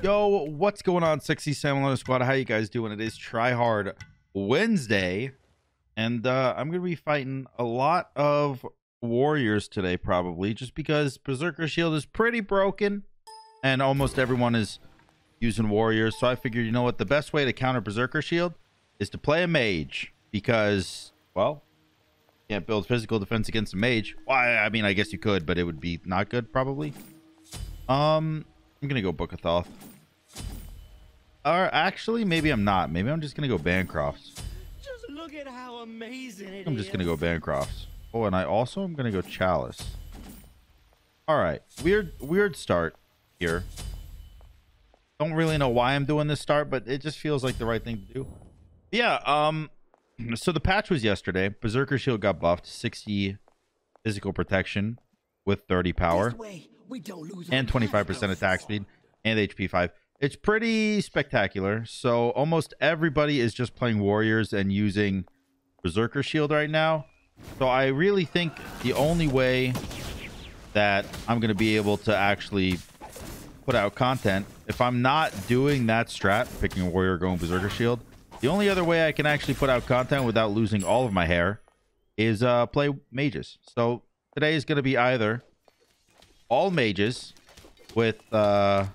Yo, what's going on, Sexy Salmon Squad? How you guys doing? It is Try Hard Wednesday, and uh, I'm gonna be fighting a lot of warriors today, probably, just because Berserker Shield is pretty broken, and almost everyone is using warriors. So I figured, you know what, the best way to counter Berserker Shield is to play a mage, because, well, can't build physical defense against a mage. Why? I mean, I guess you could, but it would be not good, probably. Um, I'm gonna go Book of Thoth. Or actually, maybe I'm not. Maybe I'm just gonna go Bancrofts. Just look at how amazing it I'm just is. gonna go Bancrofts. Oh, and I also am gonna go Chalice. All right, weird, weird start here. Don't really know why I'm doing this start, but it just feels like the right thing to do. Yeah. Um. So the patch was yesterday. Berserker Shield got buffed, 60 physical protection with 30 power This way, we don't lose and 25% attack speed and HP 5. It's pretty spectacular. So almost everybody is just playing warriors and using Berserker Shield right now. So I really think the only way that I'm going to be able to actually put out content if I'm not doing that strat, picking a warrior going Berserker Shield, the only other way I can actually put out content without losing all of my hair is uh play mages. So today is going to be either all mages with uh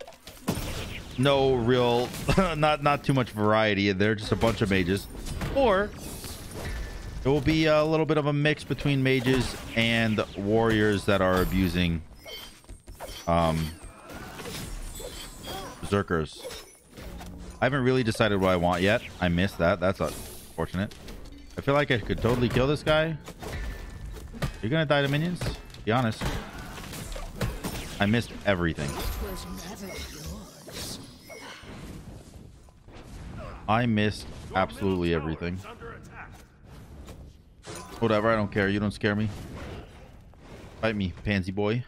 no real not not too much variety. In there just a bunch of mages. Or it will be a little bit of a mix between mages and warriors that are abusing um berserkers. I haven't really decided what i want yet. I missed that. That's unfortunate. I feel like i could totally kill this guy. You're gonna die to minions? Be honest I missed everything. I missed absolutely everything. Whatever, I don't care. You don't scare me. Fight me, pansy boy.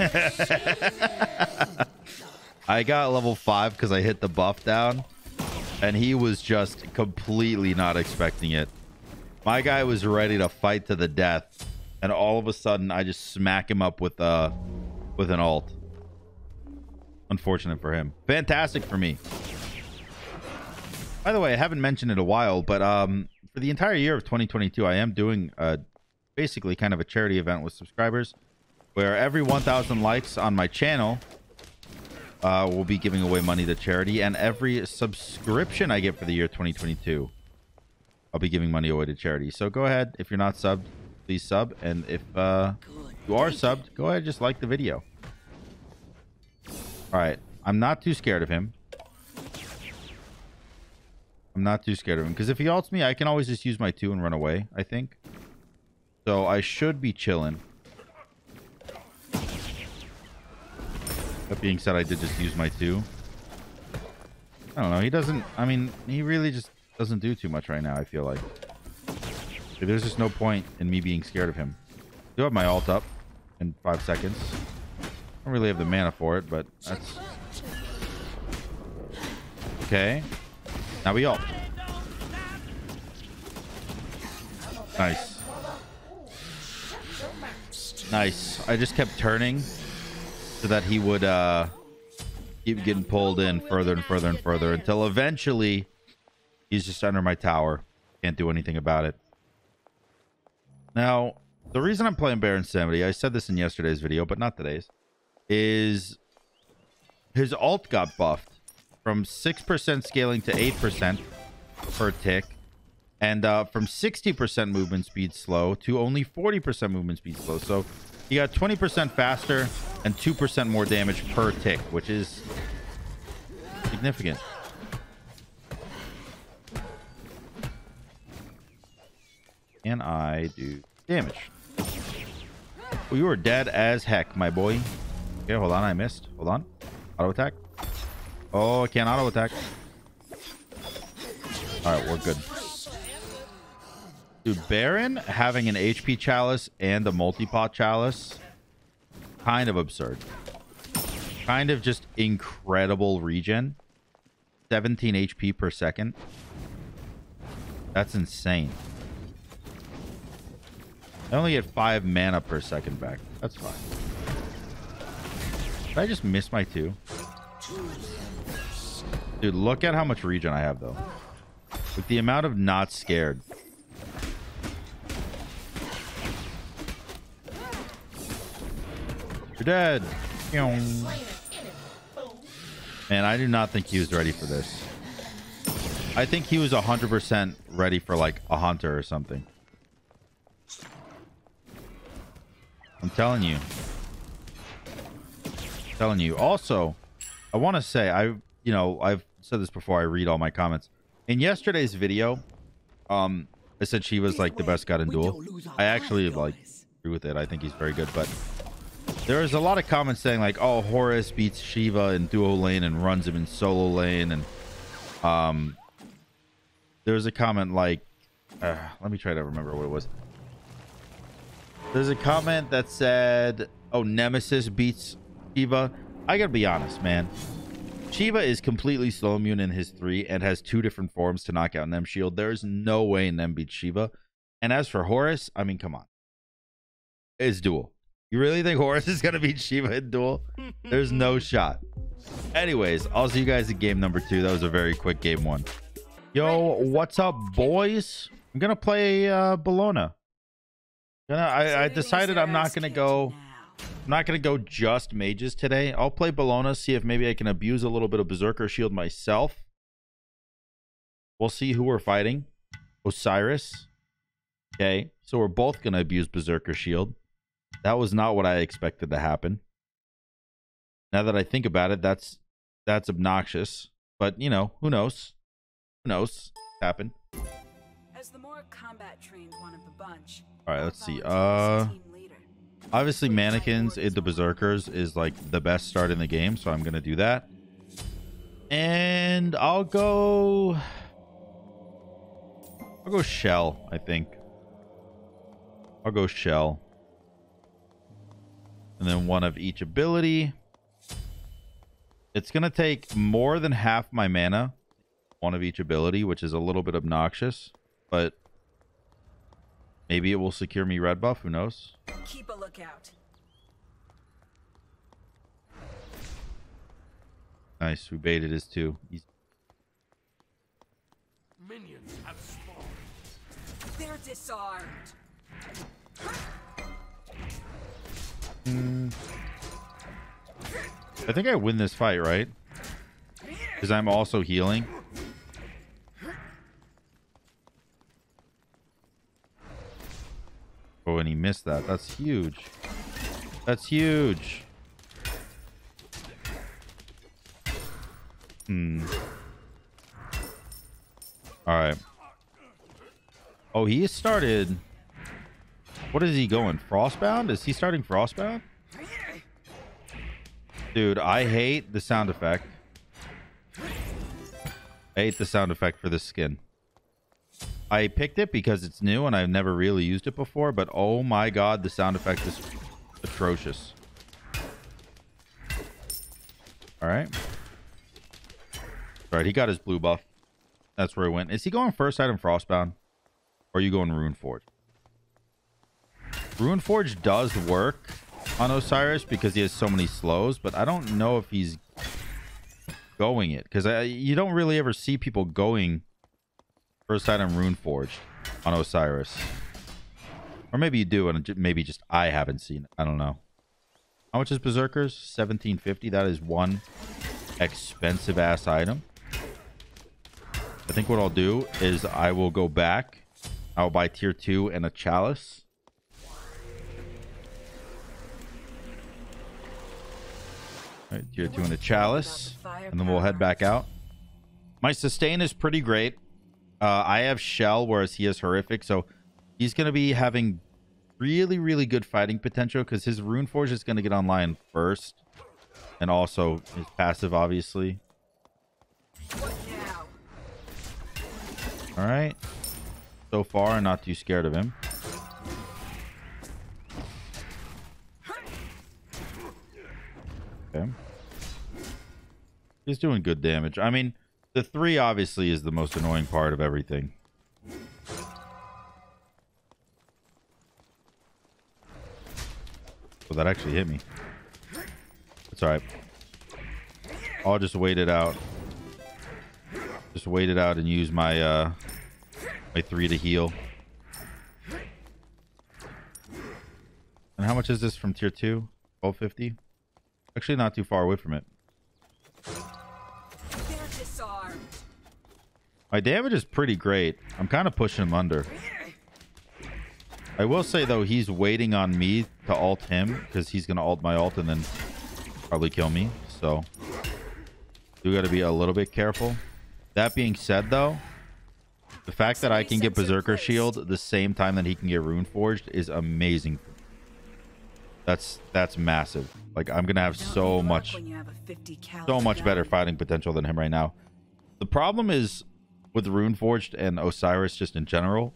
I got level 5 because I hit the buff down and he was just completely not expecting it. My guy was ready to fight to the death, and all of a sudden, I just smack him up with uh with an alt. Unfortunate for him. Fantastic for me. By the way, I haven't mentioned it a while, but um, for the entire year of 2022, I am doing uh, basically kind of a charity event with subscribers, where every 1,000 likes on my channel, uh, we'll be giving away money to charity, and every subscription I get for the year 2022, I'll be giving money away to charity. So go ahead, if you're not subbed, please sub, and if uh, you are subbed, go ahead and just like the video. All right, I'm not too scared of him. I'm not too scared of him because if he ults me, I can always just use my two and run away. I think. So I should be chilling. That being said, I did just use my two. I don't know. He doesn't... I mean, he really just doesn't do too much right now, I feel like. There's just no point in me being scared of him. I do have my alt up in five seconds. I don't really have the mana for it, but that's... Okay. Now we ult. Nice. Nice. I just kept turning so that he would uh keep getting pulled in further and further and further until eventually he's just under my tower. Can't do anything about it. Now the reason i'm playing baron samedi i said this in yesterday's video but not today's is his alt got buffed from 6% scaling to 8% per tick and uh, from 60% movement speed slow to only 40% movement speed slow. So he got 20% faster and 2% more damage per tick, which is significant. Can I do damage? Well, you are dead as heck, my boy. Okay, hold on. I missed. Hold on. Auto attack. Oh, I can't auto attack. All right, we're good. Dude, Baron having an HP chalice and a multi-pot chalice, kind of absurd. Kind of just incredible regen. 17 HP per second. That's insane. I only get five mana per second back. That's fine. Did I just miss my two? Dude, look at how much regen I have, though. With the amount of not scared. You're dead. Man, I do not think he was ready for this. I think he was 100% ready for like a hunter or something. I'm telling you. I'm telling you. Also, I want to say, I, you know, I've said this before. I read all my comments. In yesterday's video, um, I said she was like the best god in duel. I actually like agree with it. I think he's very good, but there was a lot of comments saying like, "Oh, Horus beats Shiva in duo lane and runs him in solo lane," and um, there was a comment like, uh, "Let me try to remember what it was." There's a comment that said, "Oh, Nemesis beats Shiva." I gotta be honest, man. Shiva is completely slow immune in his three and has two different forms to knock out Nem Shield. There's no way Nem beats Shiva. And as for Horus, I mean, come on. It's duel. You really think Horus is going to beat Shiva in duel? There's no shot. Anyways, I'll see you guys at game number two. That was a very quick game one. Yo, what's up, boys? I'm going to play uh, Bellona. Gonna, I, I decided I'm not going to go... I'm not going to go just mages today. I'll play Bologna, see if maybe I can abuse a little bit of Berserker Shield myself. We'll see who we're fighting. Osiris. Okay, so we're both going to abuse Berserker Shield. That was not what I expected to happen. Now that I think about it, that's that's obnoxious. But you know, who knows? Who knows? Happen. As the more combat trained one of the bunch. All right, let's see. Uh, obviously, manikins in the berserkers is like the best start in the game, so I'm gonna do that. And I'll go. I'll go shell. I think. I'll go shell and then one of each ability. It's going to take more than half my mana, one of each ability, which is a little bit obnoxious, but maybe it will secure me red buff. Who knows? Keep a lookout. Nice. We baited his two. He's... Minions have spawned. They're disarmed. I think I win this fight, right? Because I'm also healing. Oh, and he missed that. That's huge. That's huge. Hmm. All right. Oh, he started... What is he going? Frostbound? Is he starting Frostbound? Dude, I hate the sound effect. I hate the sound effect for this skin. I picked it because it's new and I've never really used it before, but oh my god, the sound effect is atrocious. Alright. Alright, he got his blue buff. That's where he went. Is he going first item Frostbound? Or are you going Runeforge? Runeforge does work on Osiris because he has so many slows, but I don't know if he's going it because you don't really ever see people going first item Runeforge on Osiris. Or maybe you do, and maybe just I haven't seen it. I don't know. How much is Berserkers? 1750. That is one expensive ass item. I think what I'll do is I will go back. I'll buy tier 2 and a chalice. Tier two in a chalice. And then we'll head back out. My sustain is pretty great. Uh, I have shell, whereas he is horrific. So he's going to be having really, really good fighting potential because his rune forge is going to get online first. And also his passive, obviously. All right. So far, I'm not too scared of him. Okay. He's doing good damage. I mean, the three obviously is the most annoying part of everything. Well, that actually hit me. It's alright. I'll just wait it out. Just wait it out and use my uh my three to heal. And how much is this from tier two? 1250? Actually not too far away from it. My damage is pretty great. I'm kind of pushing him under. I will say though, he's waiting on me to alt him because he's gonna alt my alt and then probably kill me. So do got to be a little bit careful. That being said, though, the fact that I can get Berserker Shield the same time that he can get Rune Forged is amazing. That's that's massive. Like I'm gonna have so much have so much better fighting potential than him right now. The problem is with Rune Forged and Osiris just in general.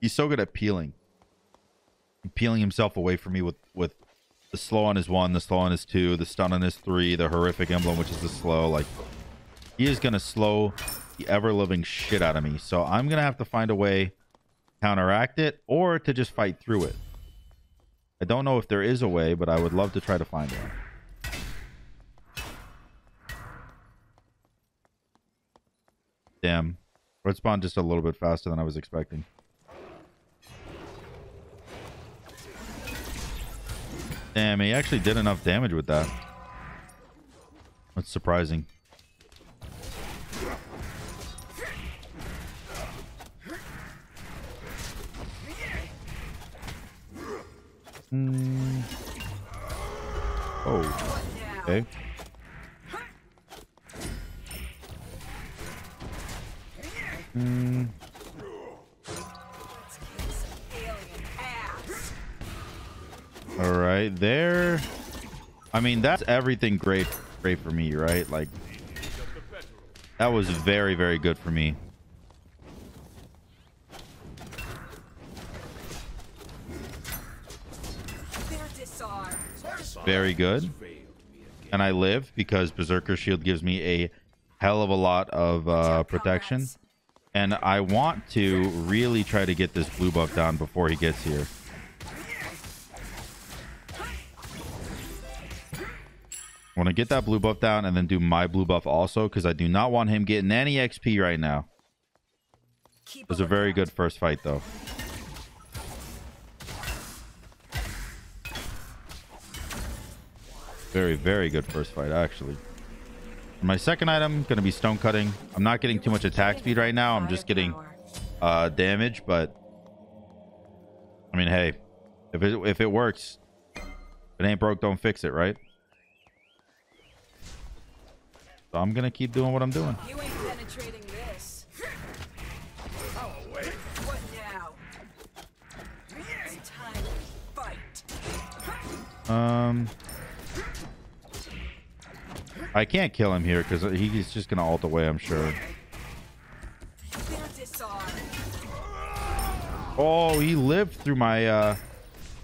He's so good at peeling. Peeling himself away from me with with the slow on his one, the slow on his two, the stun on his three, the horrific emblem, which is the slow. Like he is gonna slow the ever living shit out of me. So I'm gonna have to find a way to counteract it or to just fight through it. I don't know if there is a way, but I would love to try to find one. Damn. Red spawn just a little bit faster than I was expecting. Damn, he actually did enough damage with that. That's surprising. Hmm. Oh, okay. Ass. All right, there. I mean, that's everything great, great for me, right? Like, that was very, very good for me. They're disarmed. Very good. And I live because Berserker Shield gives me a hell of a lot of uh, protection. And I want to really try to get this blue buff down before he gets here. I want to get that blue buff down and then do my blue buff also because I do not want him getting any XP right now. It was a very good first fight though. Very, very good first fight actually. My second item gonna be stone cutting. I'm not getting too much attack speed right now. I'm just getting uh damage, but I mean, hey, if it if it works, if it ain't broke, don't fix it, right? So I'm gonna keep doing what I'm doing. You ain't penetrating this. What now? It's time to fight. Um, I can't kill him here because he's just gonna ult away. I'm sure. Oh, he lived through my uh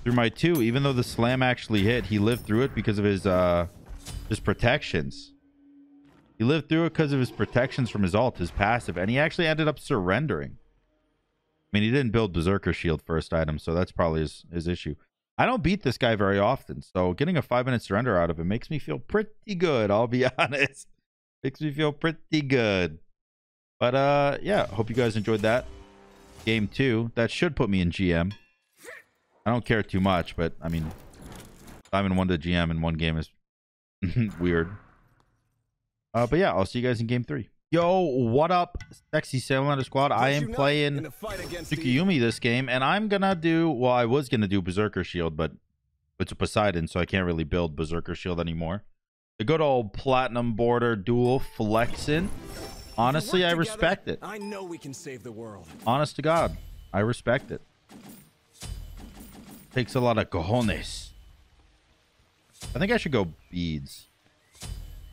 through my two. Even though the slam actually hit, he lived through it because of his uh his protections. He lived through it because of his protections from his ult, his passive, and he actually ended up surrendering. I mean, he didn't build Berserker Shield first item, so that's probably his, his issue. I don't beat this guy very often, so getting a five minute surrender out of him makes me feel pretty good. I'll be honest, makes me feel pretty good. But uh, yeah, hope you guys enjoyed that game two. That should put me in GM. I don't care too much, but I mean, Diamond one to GM in one game is weird. Uh, but yeah, I'll see you guys in game three. Yo, what up, sexy Salamander Squad? I am playing Tsukuyomi this game, and I'm gonna do. Well, I was gonna do Berserker Shield, but it's a Poseidon, so I can't really build Berserker Shield anymore. The good old Platinum Border Duel Flexin. Honestly, I respect it. I know we can save the world. Honest to God, I respect it. Takes a lot of cojones. I think I should go beads.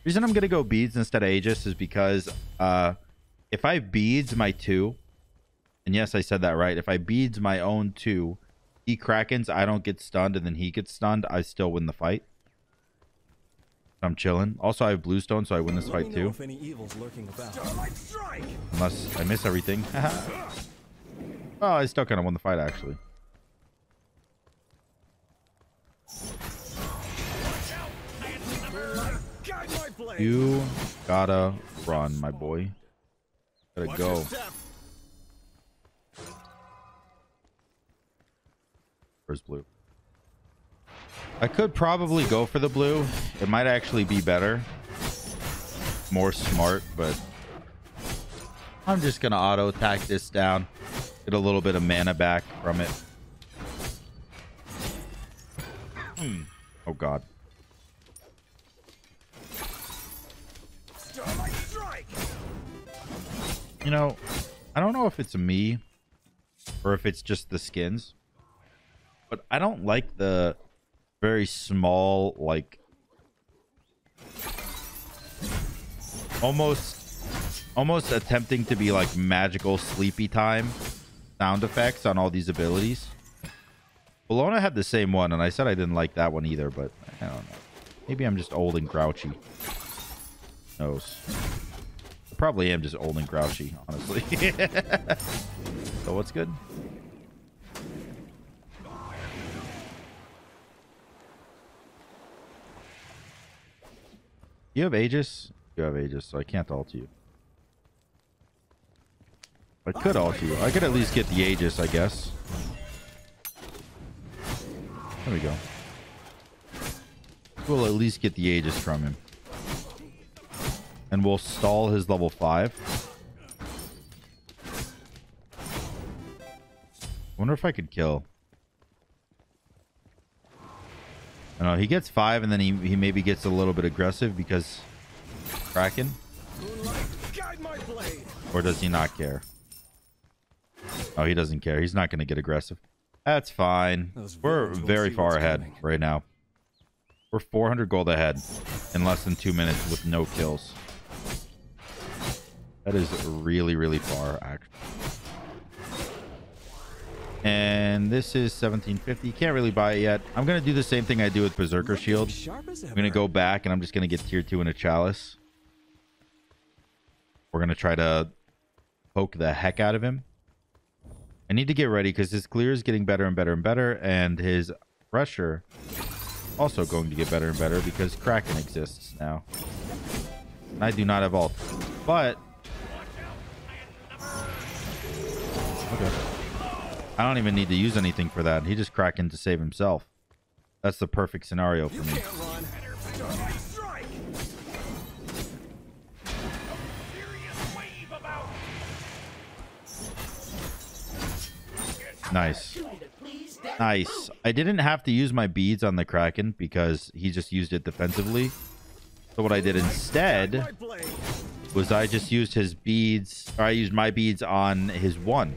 Reason I'm gonna go beads instead of Aegis is because uh, if I beads my two, and yes, I said that right. If I beads my own two, he krakens, I don't get stunned, and then he gets stunned. I still win the fight. I'm chilling. Also, I have bluestone, so I win this Let fight too. if any evil's lurking about. Unless I miss everything. oh, I still kind of won the fight, actually. You gotta run, my boy. Gotta Watch go. Where's blue? I could probably go for the blue. It might actually be better. More smart, but I'm just gonna auto attack this down. Get a little bit of mana back from it. Hmm. Oh god. You know, I don't know if it's me or if it's just the skins, but I don't like the very small, like almost almost attempting to be like magical sleepy time sound effects on all these abilities. Bologna had the same one, and I said I didn't like that one either, but I don't know. Maybe I'm just old and grouchy. Knows. Probably am just old and grouchy, honestly. so what's good? You have Aegis? You have Aegis, so I can't ult you. I could ult you. I could at least get the Aegis, I guess. There we go. We'll at least get the Aegis from him. And we'll stall his level 5. wonder if I could kill. I know he gets 5 and then he, he maybe gets a little bit aggressive because Kraken. Moonlight, guide my blade. Or does he not care? Oh, he doesn't care. He's not going to get aggressive. That's fine. We're very far ahead coming. right now. We're 400 gold ahead in less than two minutes with no kills. That is really, really far, actually. And this is 1750. Can't really buy it yet. I'm going to do the same thing I do with Berserker Shield. I'm going to go back and I'm just going to get tier 2 in a chalice. We're going to try to poke the heck out of him. I need to get ready because his clear is getting better and better and better, and his pressure also going to get better and better because Kraken exists now. And I do not have ult. But Okay. I don't even need to use anything for that. He just Kraken to save himself. That's the perfect scenario for me. Nice. Nice. I didn't have to use my beads on the Kraken because he just used it defensively. So what I did instead was I just used his beads, or I used my beads on his one.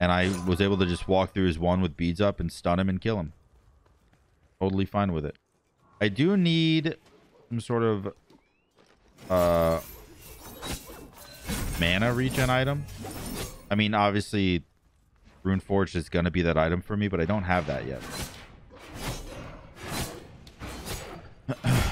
And I was able to just walk through his one with beads up and stun him and kill him. Totally fine with it. I do need some sort of uh mana regen item. I mean, obviously, Runeforged is going to be that item for me, but I don't have that yet.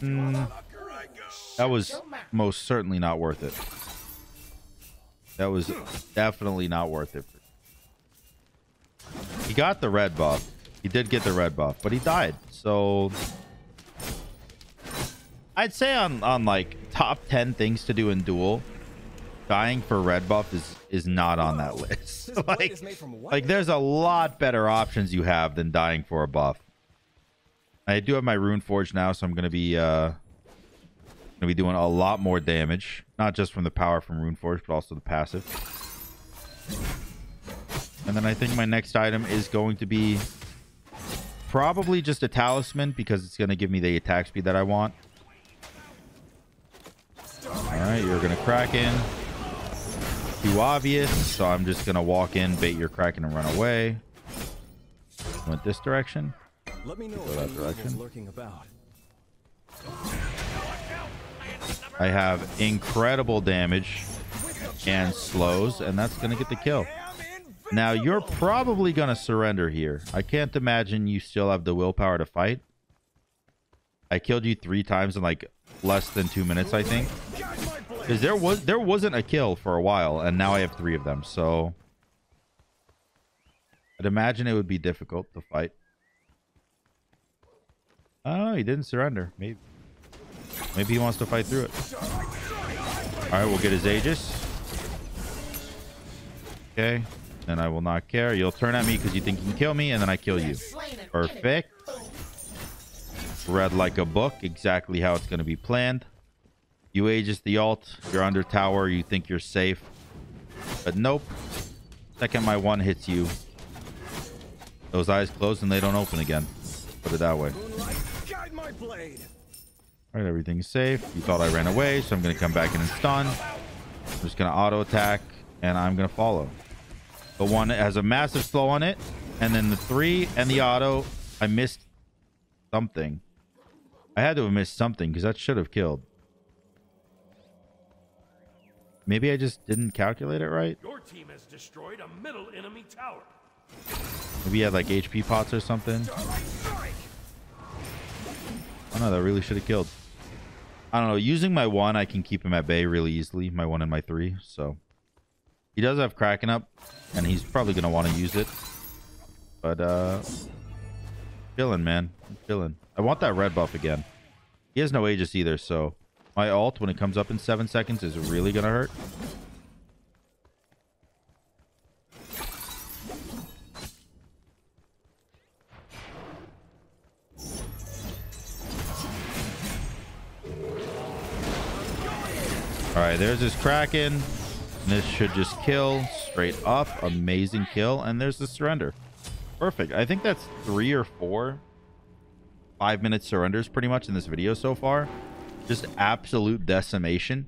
Mm. That was most certainly not worth it. That was definitely not worth it. He got the red buff. He did get the red buff, but he died. So I'd say on on like top 10 things to do in duel, dying for red buff is is not on that list. Like is made from like there's a lot better options you have than dying for a buff. I do have my rune forge now, so I'm gonna be uh gonna be doing a lot more damage, not just from the power from rune forge, but also the passive. And then I think my next item is going to be probably just a talisman because it's gonna give me the attack speed that I want. All right, you're gonna Kraken. Too obvious, so I'm just gonna walk in, bait your kraken, and run away. Went this direction. Let me know Go that direction. lurking about. I have incredible damage and slows, and that's gonna get the kill. Now you're probably gonna surrender here. I can't imagine you still have the willpower to fight. I killed you three times in like less than two minutes, I think. Guide my blade. Because there was there wasn't a kill for a while, and now I have three of them. So I'd imagine it would be difficult to fight. I don't know. He didn't surrender. Maybe maybe he wants to fight through it. All right, we'll get his Aegis. Okay, and I will not care. You'll turn at me because you think you can kill me, and then I kill you. Perfect. Read like a book, exactly how it's going to be planned. You Aegis the alt, you're under tower, you think you're safe. But nope. Second my one hits you, those eyes close and they don't open again. Put it that way. Moonlight, guide my blade. All right, everything's safe. You thought I ran away, so I'm going to come back in and stun. I'm just going to auto attack, and I'm going to follow. The one has a massive slow on it, and then the three and the auto. I missed something. I had to have missed something because that should have killed. Maybe I just didn't calculate it right. Your team has destroyed a middle enemy tower. Maybe he had like HP pots or something. Starlight strike. Oh no, that really should have killed. I don't know. Using my one, I can keep him at bay really easily. My one and my three. So he does have Kraken up, and he's probably gonna want to use it. But uh, chilling, man. I'm chilling. I want that red buff again. He has no Aegis either, so my alt when it comes up in seven seconds is really gonna hurt. Right, there's his Kraken. This should just kill straight up. Amazing kill. And there's the surrender. Perfect. I think that's three or four five minute surrenders pretty much in this video so far. Just absolute decimation.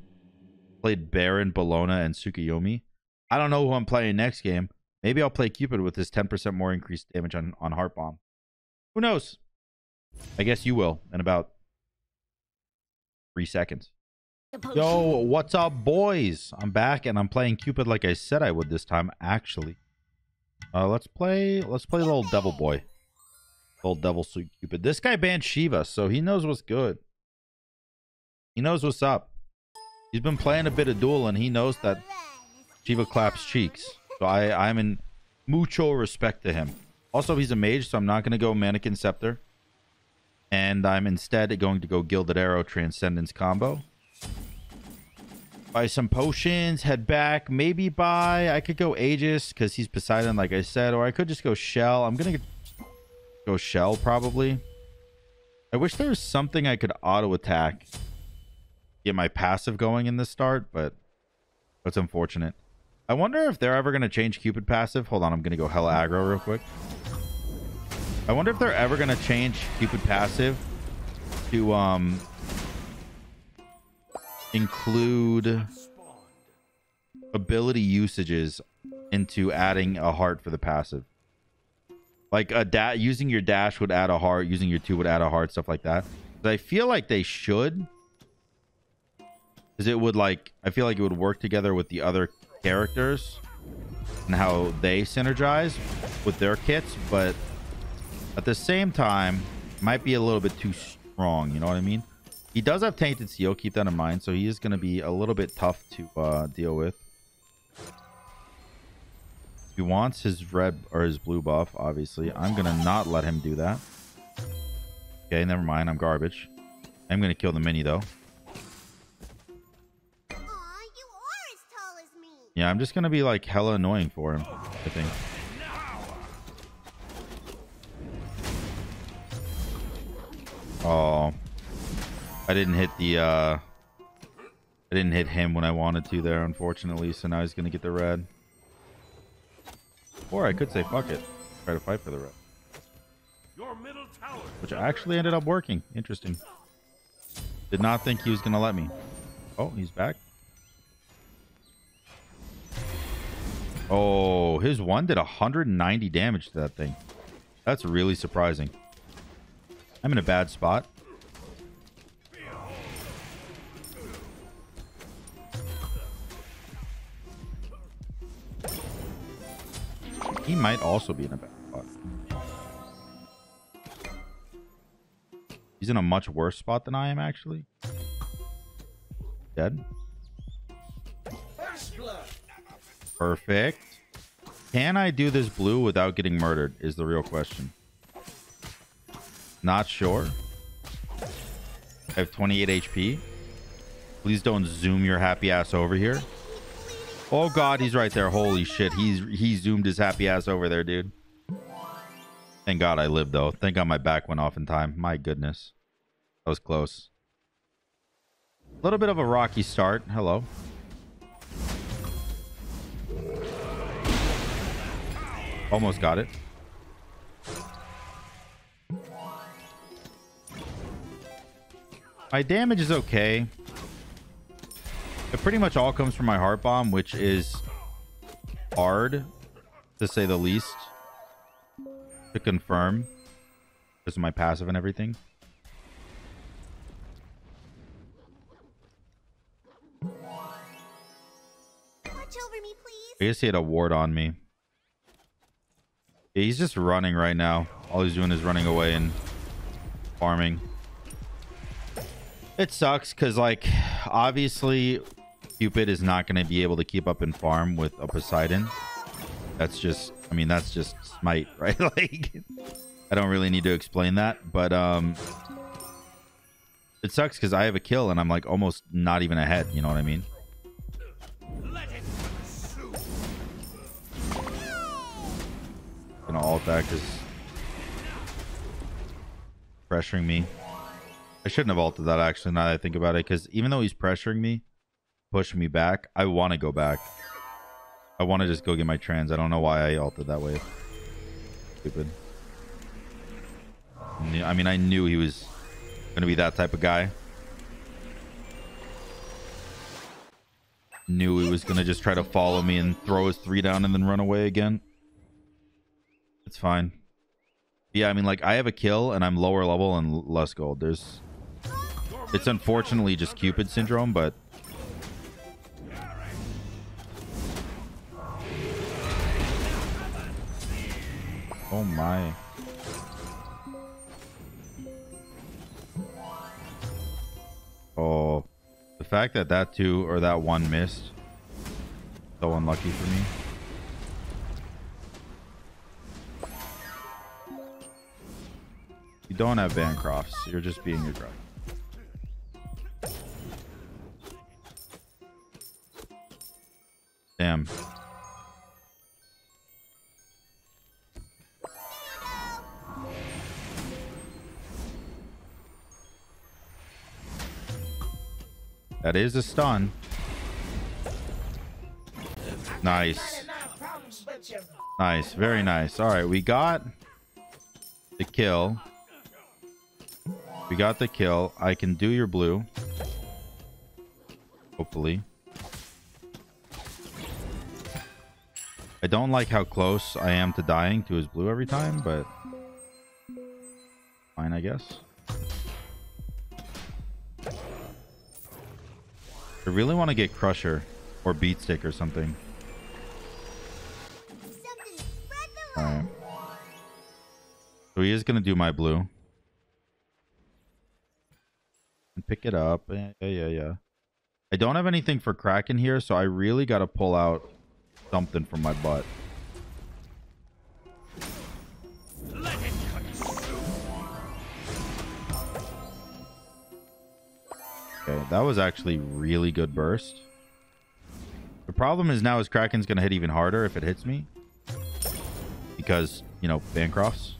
Played Baron, Bologna, and Tsukuyomi. I don't know who I'm playing next game. Maybe I'll play Cupid with his 10% more increased damage on, on Heart Bomb. Who knows? I guess you will in about three seconds. Yo, what's up, boys? I'm back and I'm playing Cupid like I said I would this time, actually. Uh, let's play. Let's play little Devil Boy, little Devil Suit Cupid. This guy banned Shiva, so he knows what's good. He knows what's up. He's been playing a bit of Duel, and he knows that Shiva claps cheeks. So I, I'm in mucho respect to him. Also, he's a mage, so I'm not going to go Manikin Scepter. And I'm instead going to go Gilded Arrow Transcendence combo buy some potions, head back, maybe buy. I could go Aegis because he's Poseidon, like I said, or I could just go Shell. I'm gonna go Shell probably. I wish there was something I could auto attack, get my passive going in the start, but that's unfortunate. I wonder if they're ever gonna change Cupid passive. Hold on, I'm gonna go hella aggro real quick. I wonder if they're ever gonna change Cupid passive to um include ability usages into adding a heart for the passive. Like a da- using your dash would add a heart, using your two would add a heart, stuff like that. But I feel like they should. Because it would like I feel like it would work together with the other characters and how they synergize with their kits, but at the same time, might be a little bit too strong, you know what I mean? He does have Tainted Seal, keep that in mind, so he is going to be a little bit tough to uh, deal with. He wants his red or his blue buff, obviously. I'm going to not let him do that. Okay, never mind. I'm garbage. I'm going to kill the mini, though. Aw, you are as tall as me. Yeah, I'm just going to be, like, hella annoying for him, I think. Oh. I didn't hit the, uh... I didn't hit him when I wanted to there, unfortunately, so now he's going to get the red. Or I could say, fuck it. Try to fight for the red. Your middle tower. Which actually ended up working. Interesting. Did not think he was going to let me. Oh, he's back. Oh, his one did 190 damage to that thing. That's really surprising. I'm in a bad spot. He might also be in a bad spot. He's in a much worse spot than I am, actually. Dead. Perfect. Can I do this blue without getting murdered is the real question. Not sure. I have 28 HP. Please don't zoom your happy ass over here. Oh god, he's right there. Holy shit. He's he zoomed his happy ass over there, dude. Thank god I lived though. Thank god my back went off in time. My goodness. That was close. A little bit of a rocky start. Hello. Almost got it. My damage is okay. It pretty much all comes from my heart bomb, which is hard, to say the least, to confirm. This is my passive and everything. Watch over me, please. I guess he had a ward on me. Yeah, he's just running right now. All he's doing is running away and farming. It sucks because, like, obviously, Cupid is not going to be able to keep up and farm with a Poseidon. That's just, I mean, that's just smite, right? like, I don't really need to explain that, but um, it sucks because I have a kill and I'm like almost not even ahead. You know what I mean? Let it consume. Gonna alt that because pressuring me. I shouldn't have altered that actually. Now that I think about it, because even though he's pressuring me, pushing me back, I want to go back. I want to just go get my trans. I don't know why I altered that way. Stupid. I mean, I knew he was gonna be that type of guy. Knew he was gonna just try to follow me and throw his three down and then run away again. It's fine. Yeah, I mean, like, I have a kill and I'm lower level and less gold. There's... It's unfortunately just Cupid syndrome, but... Oh my. Oh. The fact that that two or that one missed. So unlucky for me. You don't have Bancrofts. You're just being grunt. Damn. That is a stun. Nice. Nice. Very nice. All right. We got the kill. We got the kill. I can do your blue. Hopefully. I don't like how close I am to dying to his blue every time, but fine, I guess. I really want to get Crusher or Beatstick or something. Something All right. So he is going to do my blue. And pick it up. Yeah, yeah, yeah, yeah. I don't have anything for Kraken here, so I really got to pull out something from my butt. Okay, that was actually really good burst. The problem is now is Kraken's going to hit even harder if it hits me. Because, you know, Bancrofts.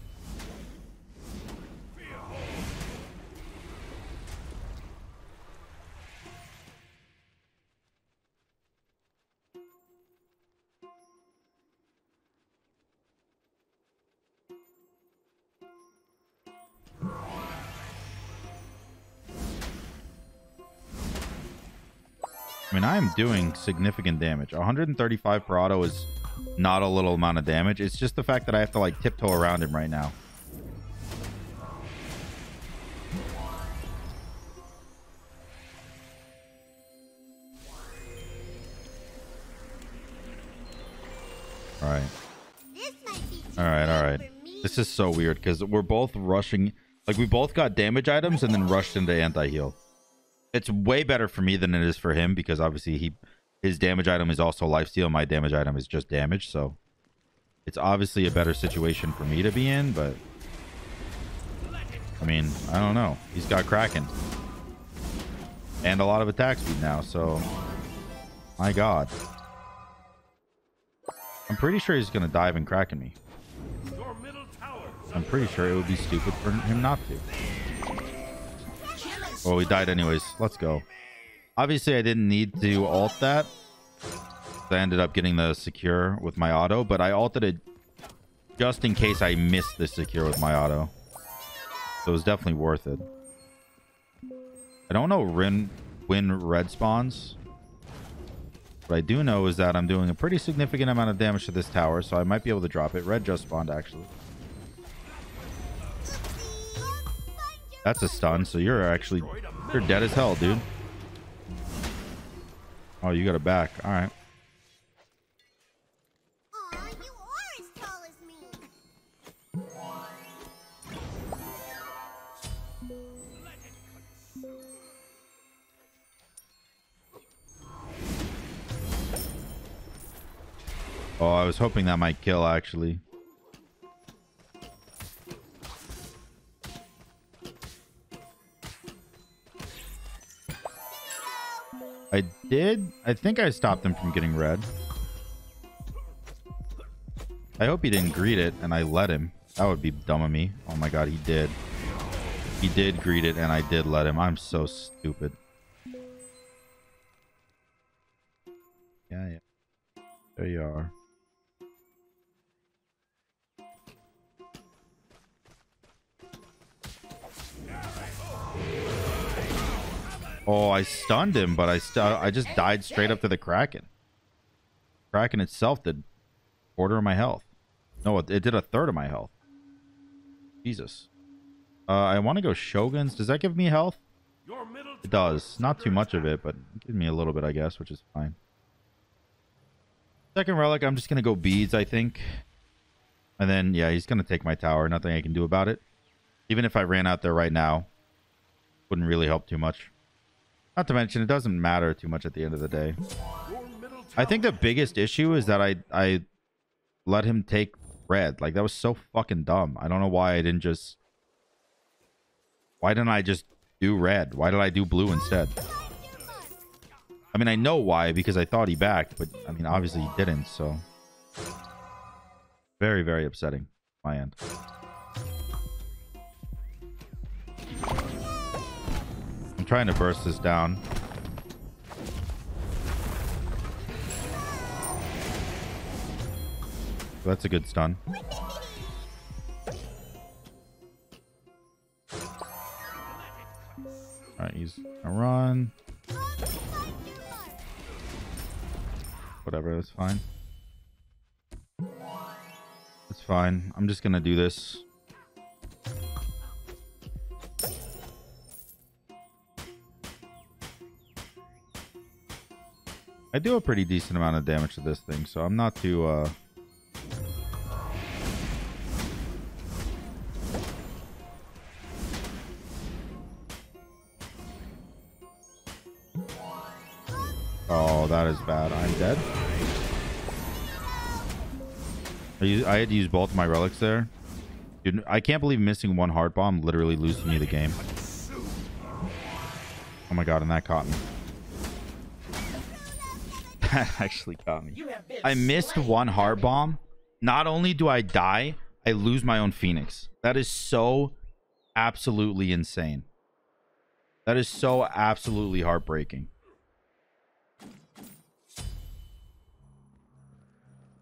I mean, I am doing significant damage. 135 per auto is not a little amount of damage. It's just the fact that I have to like tiptoe around him right now. All right. All right, all right. This is so weird because we're both rushing. Like, we both got damage items and then rushed into anti-heal. It's way better for me than it is for him because obviously he his damage item is also lifesteal. My damage item is just damage, so it's obviously a better situation for me to be in, but I mean, I don't know. He's got Kraken. And a lot of attack speed now, so my god. I'm pretty sure he's gonna dive and Kraken me. Your middle tower is I'm pretty sure it would be stupid for him not to. Well, we died anyways. Let's go. Obviously, I didn't need to alt that. I ended up getting the secure with my auto, but I alted it just in case I missed the secure with my auto. So it was definitely worth it. I don't know Rin, when red spawns. What I do know is that I'm doing a pretty significant amount of damage to this tower, so I might be able to drop it. Red just spawned, actually. That's a stun, so you're actually... You're dead as hell, dude. Oh, you got a back. All right. Oh, I was hoping that might kill, actually. I did. I think I stopped him from getting red. I hope he didn't greet it and I let him. That would be dumb of me. Oh my god, he did. He did greet it and I did let him. I'm so stupid. Yeah, yeah. There you are. Oh, I stunned him, but I st I just died straight up to the Kraken. Kraken itself did quarter of my health. No, it, did a third of my health. Jesus. Uh, I want to go Shoguns. Does that give me health? It does. Not too much of it, but give me a little bit, I guess, which is fine. Second relic, I'm just going to go beads, I think. And then, yeah, he's going to take my tower. Nothing I can do about it. Even if I ran out there right now, wouldn't really help too much. Not to mention, it doesn't matter too much at the end of the day. I think the biggest issue is that I I let him take red. Like that was so fucking dumb. I don't know why I didn't just Why didn't I just do red? Why did I do blue instead? I mean, I know why because I thought he backed, but I mean, obviously he didn't, so very very upsetting my end. Trying to burst this down. That's a good stun. Alright, he's gonna run. Whatever, that's fine. It's fine. I'm just gonna do this. I do a pretty decent amount of damage to this thing, so I'm not too uh Oh, that is bad. I'm dead. I had to use both of my relics there. Dude, I can't believe missing one heart bomb literally loses me the game. Oh my god, and that caught me. That actually got me. I missed one heart bomb. Not only do I die, I lose my own phoenix. That is so absolutely insane. That is so absolutely heartbreaking.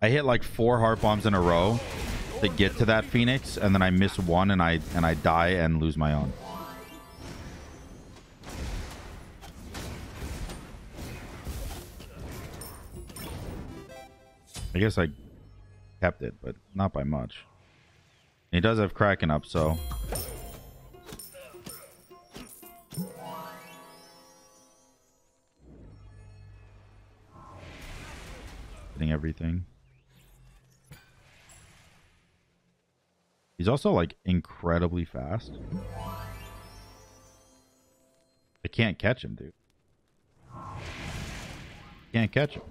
I hit like four heart bombs in a row to get to that phoenix, and then I miss one, and I and I die and lose my own. I guess I kept it, but not by much. He does have Kraken up, so getting everything. He's also like incredibly fast. I can't catch him, dude. Can't catch him.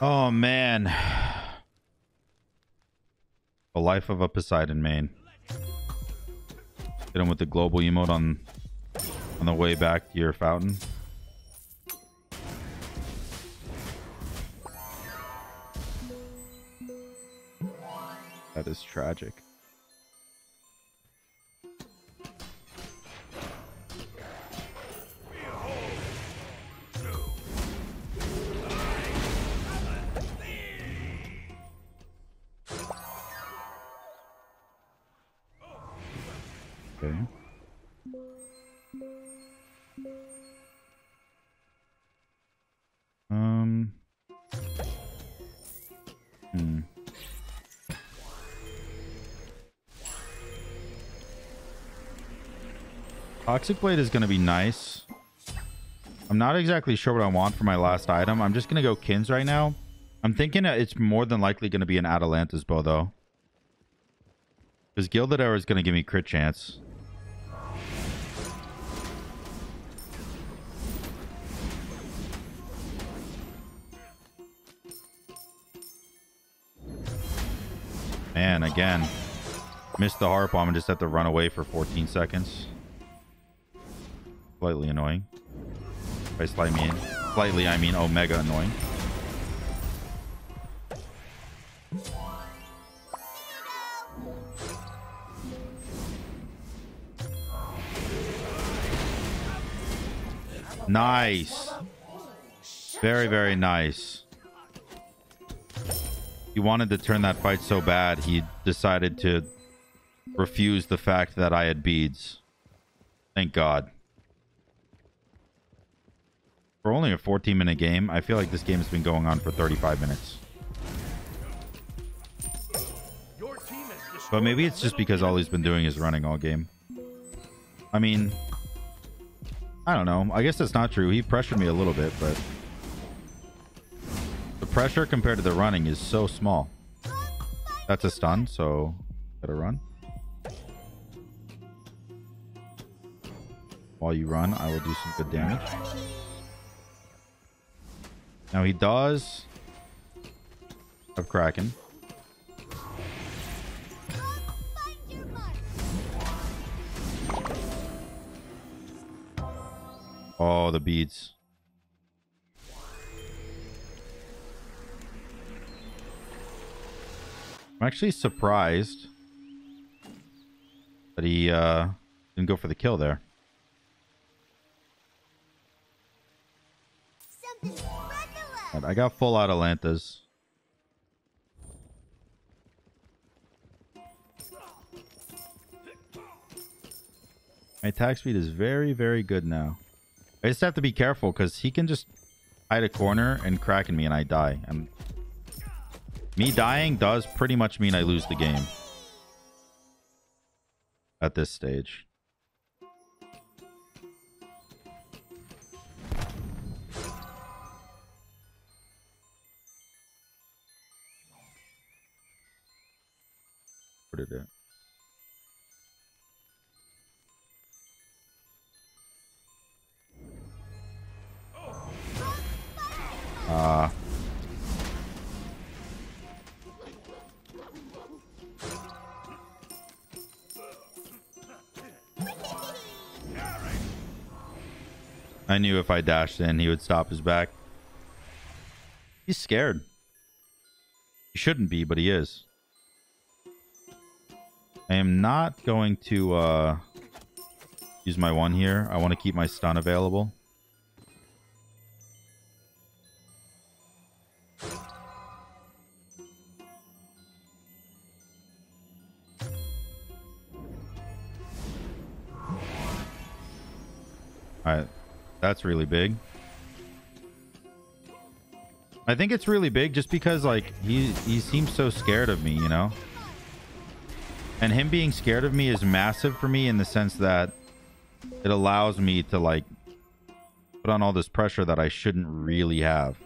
Oh man. The life of a Poseidon main. Hit him with the global emote on on the way back to your fountain. That is tragic. Toxic Blade is going to be nice. I'm not exactly sure what I want for my last item. I'm just going to go Qins right now. I'm thinking it's more than likely going to be an Atalanta's bow, though. Because Gilded Arrow is going to give me crit chance. Man, again. Missed the heart bomb and just have to run away for 14 seconds. Slightly annoying. By slightly, mean, slightly I mean omega annoying. Nice. Very, very nice. He wanted to turn that fight so bad, he decided to refuse the fact that I had beads. Thank God. For only a 14 minute game, I feel like this game has been going on for 35 minutes. But maybe it's just because all he's been doing is running all game. I mean, I don't know. I guess that's not true. He pressured me a little bit, but the pressure compared to the running is so small. That's a stun, so gotta run. While you run, I will do some good damage. Now he does have Kraken. Oh, the beads. I'm actually surprised that he uh, didn't go for the kill there. I got full out Atalantas. My attack speed is very, very good now. I just have to be careful because he can just hide a corner and Kraken me and I die. And me dying does pretty much mean I lose the game. At this stage. It? Ah. I knew if I dashed in, he would stop his back. He's scared. He shouldn't be, but he is. I am not going to uh, use my one here. I want to keep my stun available. Alright, that's really big. I think it's really big just because like he he seems so scared of me, you know. And him being scared of me is massive for me in the sense that it allows me to like put on all this pressure that I shouldn't really have.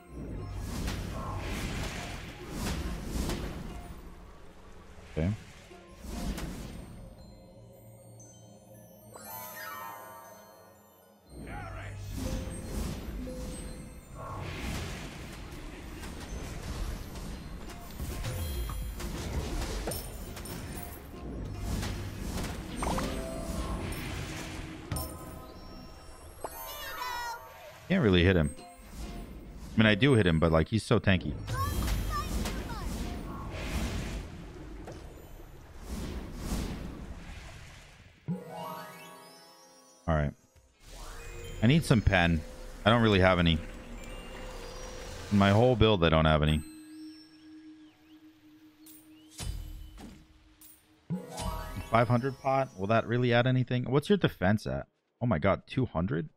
Can't really hit him. I mean, I do hit him, but like he's so tanky. All right. I need some pen. I don't really have any. In my whole build, I don't have any. Five hundred pot. Will that really add anything? What's your defense at? Oh my god, two hundred.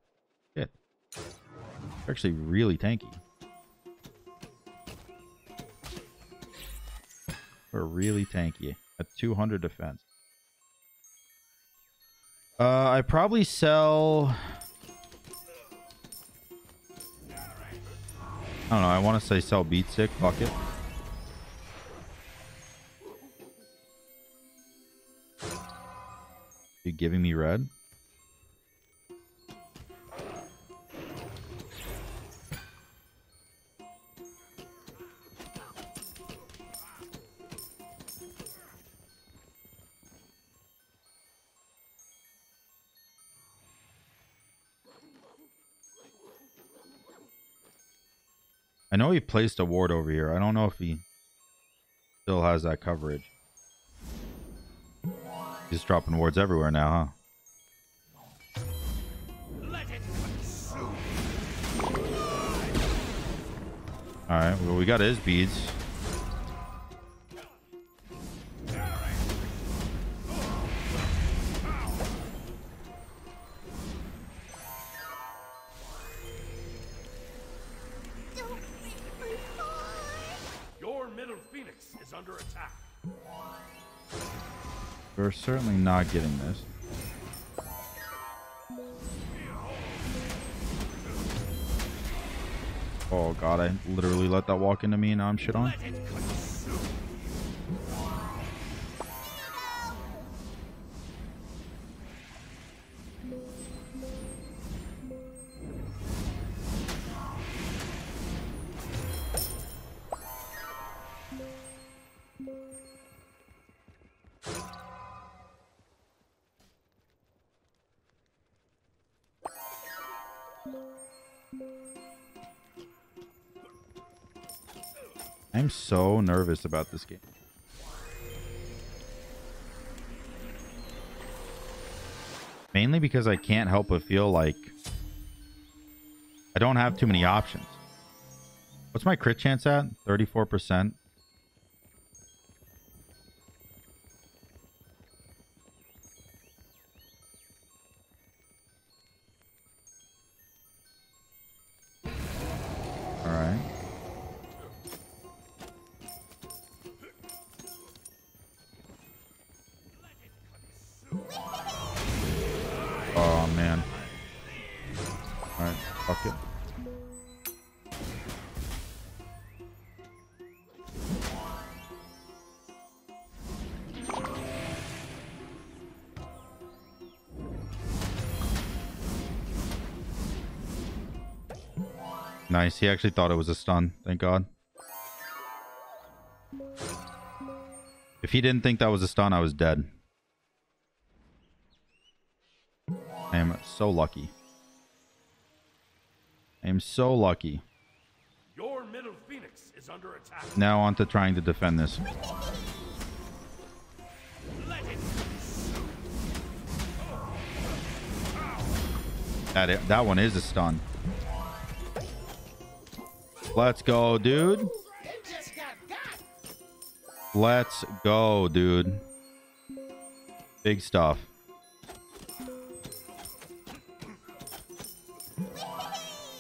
They're actually really tanky. We're really tanky at 200 defense. Uh, I probably sell. I don't know. I want to say sell beat stick bucket. You giving me red? I know he placed a ward over here. I don't know if he still has that coverage. He's dropping wards everywhere now, huh? Alright, well, we got his beads. Certainly not getting this. Oh god, I literally let that walk into me and now I'm shit on. Nervous about this game. Mainly because I can't help but feel like I don't have too many options. What's my crit chance at? 34%. Nice. He actually thought it was a stun. Thank God. If he didn't think that was a stun, I was dead. I am so lucky. I am so lucky. Your middle phoenix is under attack. Now on to trying to defend this. Let it. That that one is a stun. Let's go, dude. Let's go, dude. Big stuff.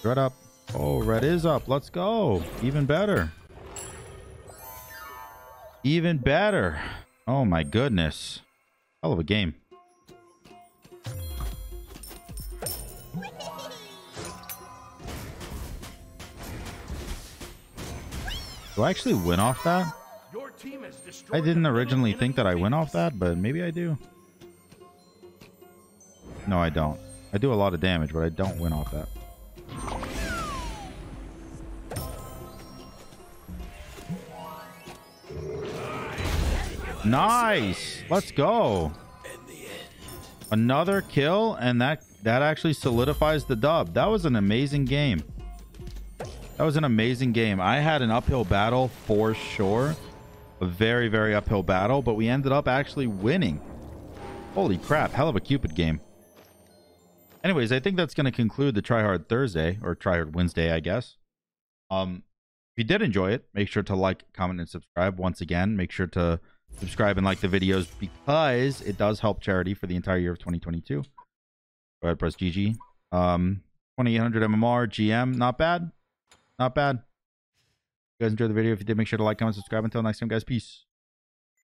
Red up. Oh, red is up. Let's go. Even better. Even better. Oh my goodness. Hell of a game. Do I actually win off that? Your team has I didn't originally think that I win off that, but maybe I do. No, I don't. I do a lot of damage, but I don't win off that. Nice. Let's go. Another kill, and that that actually solidifies the dub. That was an amazing game. That was an amazing game. I had an uphill battle for sure. A very, very uphill battle, but we ended up actually winning. Holy crap. Hell of a Cupid game. Anyways, I think that's going to conclude the Try Hard Thursday or Try Hard Wednesday, I guess. Um, if you did enjoy it, make sure to like, comment, and subscribe. Once again, make sure to subscribe and like the videos because it does help charity for the entire year of 2022. Go ahead, press GG. Um, 2800 MMR, GM, not bad. Not bad. If you guys enjoyed the video. If you did, make sure to like, comment, subscribe. Until next time, guys. Peace.